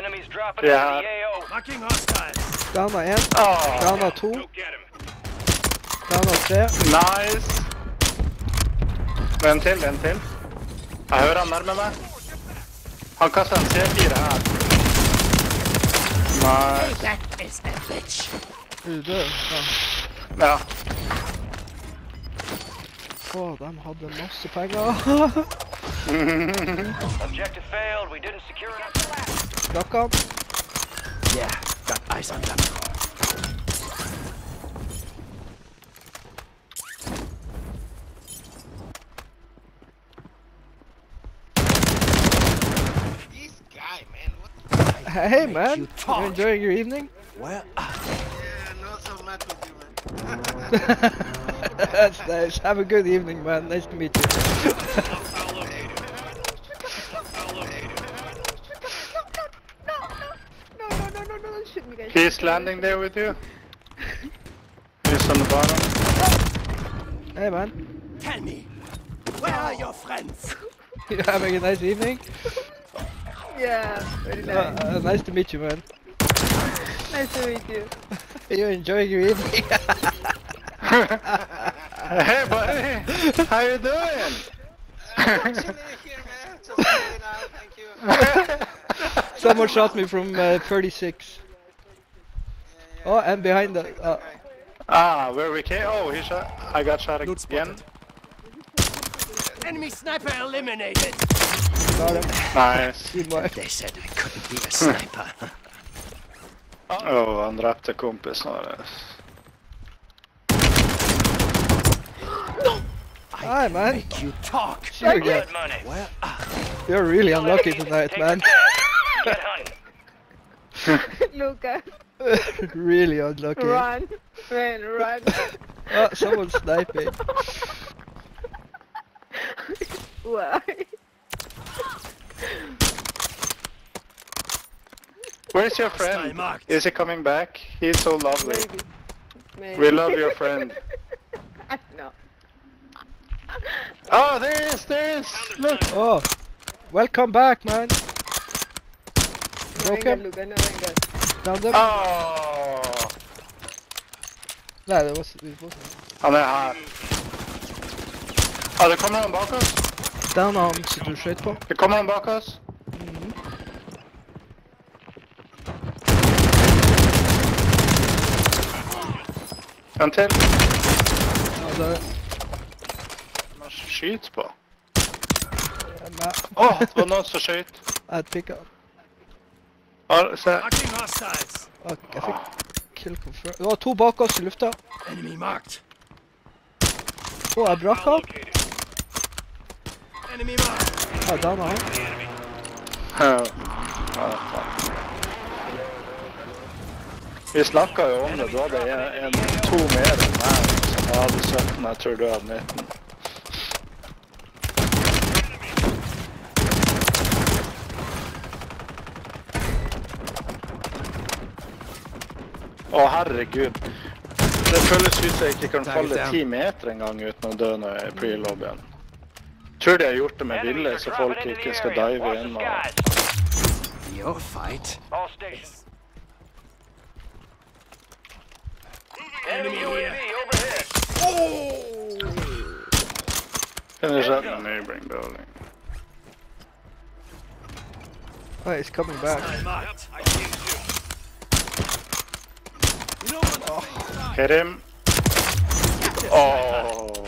Enemies dropping Yeah. into the AO. Marking hostiles. Downa én, Åh, downa to, Go get him. downa tre. nice. En til, en til. Jeg hører han nærme meg. Han kaster en C4 her. Nice. That is a bitch. Er du død? Ja. Ja. Å, de hadde masse penger. Objective failed. We didn't secure enough. Rakk han? Yeah, got eyes on them. This guy, man. What the Hey man, you you talk. enjoying your evening? Well, uh, Yeah, not so much with you, man. That's nice. Have a good evening, man. Nice to meet you. don't shoot me, guys. He's landing there with you. He's on the bottom. hey man, tell me, where are your friends? you having a nice evening? Yeah, very Uh, nice. uh, nice to meet you, man. Nice to meet you. Are You enjoying your evening? Hey buddy, how you doing? I'm chilling here, man. Just chilling out. Thank you. Someone shot me from uh, 36. Oh, and behind the. Uh, ah, where we came? Oh, he shot. I got shot Loot again. spotted. Enemy sniper eliminated. got him. Nice. Teamwork. They said I couldn't be a sniper. Oh, han drepte kompisen vår. Hi, man. Make you talk. Sure, yeah. Good money. Well, ah, You're really unlucky tonight, man. Get hunting. Lucas, really unlucky. run. Man, run. Oh, someone's sniping. Why? Where's your friend? Is he coming back? He's so lovely. Maybe. Maybe. We love your friend. no. Oh, ah, there he is, there he is. Look. Oh, welcome back, man. No Broke anger, him? Lucas, no anger. Down them? Oh, Nej, det var... Det var han er her. Ja, det kommer han bak oss. Down han som du skjøt på. Det kommer han bak oss. En til. Ja, det Man skyter på. er meg. Åh, det var noen som skjøt. Jeg pikka. Ja, se. marking hostiles. Ok, jeg fikk kill confirm. Det var to bak oss i lufta. Enemy marked. Å, jeg brakk han. Enemy marked. Ja, down han. Ja. Ja, faen. Vi snakka jo om det. Du hadde en, en, to mer enn meg. Som jeg hadde 17, jeg tror du hadde 19. Å, herregud. Det føles ut som jeg ikke kan falle down. ti meter engang uten å dø når jeg er i pre-lobbyen. Tror de har gjort det med vilje, Enemies så folk ikke skal area. dive inn og. Your fight. All stations. Enemy. UAV overhead. Finish up the neighboring building. Oh, he's coming back. Him. Oh.